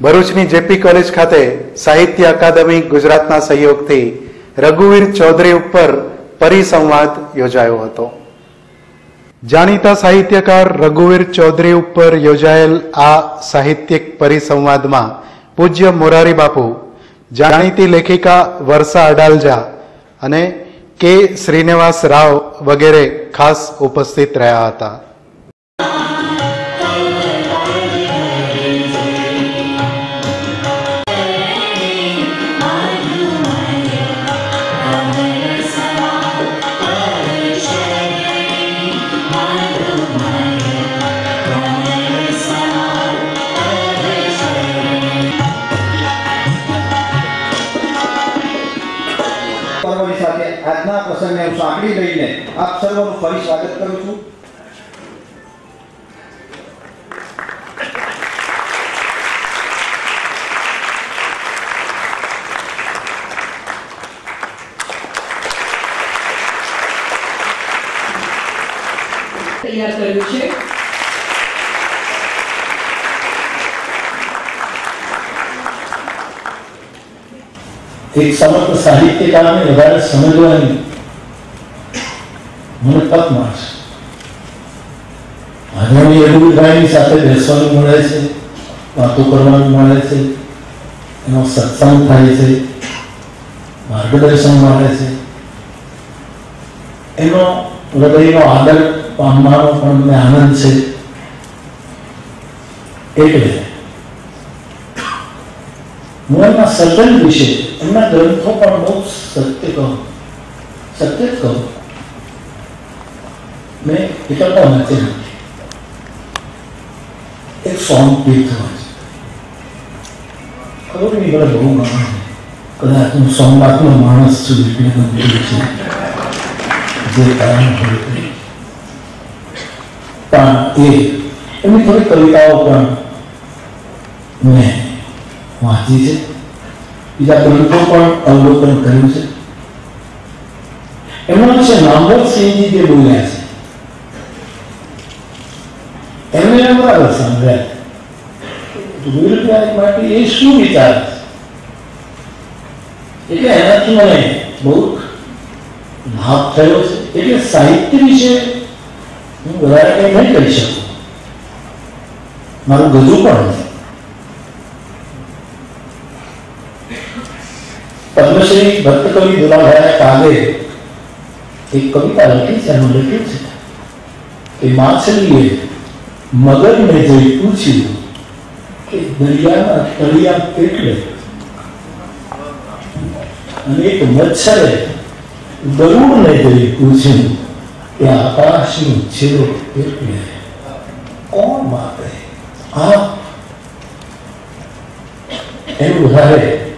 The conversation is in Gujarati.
ભરૂચની જેપી કોલેજ ખાતે સાહિત્ય અકાદમી ગુજરાતના સહયોગથી રઘુવીર ચૌધરી ઉપર પરિસંવાદ યોજાયો હતો. જાણીતા સાહિત્યકાર રઘુવીર ચૌધરી ઉપર યોજાયેલ આ સાહિત્યિક પરિસંવાદમાં પૂજ્ય મોરારી બાપુ, જાણીતી લેખિકા વર્ષા અડાલજા અને કે શ્રીનિવાસ રાવ વગેરે ખાસ ઉપસ્થિત રહ્યા હતા. પ્રસંગને હું સાંકળી લઈને આપ સર્વનું ફરી સ્વાગત કરું છું તૈયાર કર્યું છે એક સમગ્ર સાહિત્યકારને વધારે સમજવાની મને તક મળશે આદરણીય રઘુભાઈની સાથે બેસવાનું મળે છે, વાતો કરવાનું મળે છે, એનો સત્સંગ થાય છે, માર્ગદર્શન મળે છે. એનો હૃદયનો આદર પામવાનો પણ મને આનંદ છે. એટલે હું એમના સર્જન વિશે, એમના ગ્રંથો પણ બહુ સત્ય કહું, સત્ય જ કહું. મેં એકલતા નથી એક સોંગ ગીત હોય છે. ખબર નહીં મને બહુ ગમે કદાચ હું સોમનાથનો માણસ છું એટલે ગમતું છે. જે કારણ હોય તે. પણ એ, એમની થોડી કવિતાઓ પણ મેં વાંચી છે. બીજા ગ્રંથો પણ અવલોકન કર્યું છે. એમના વિશે નામવરસિંહજી જે બોલ્યા છે એમને એમ બરાબર સાંભળ્યા ગુરુદ્વારા માટે એ શું વિચાર છે એટલે એનાથી મને બહુ લાભ થયો છે એટલે સાહિત્ય વિશે હું વધારે કંઈ નહીં કરી શકું મારું ગજુ પણ નથી પદ્મશ્રી ભક્ત કવિ દુલાભાઈ કાલે એક કવિતા લખી છે એનું લખ્યું છે કે માછલીએ મગરને જઈ પૂછ્યું કે દરિયાના તળિયા કેટલે અને એક મચ્છરે ગરુડને જઈ પૂછ્યું કે આકાશનું છેડો કેટલે કોણ માપે આ એનું વધારે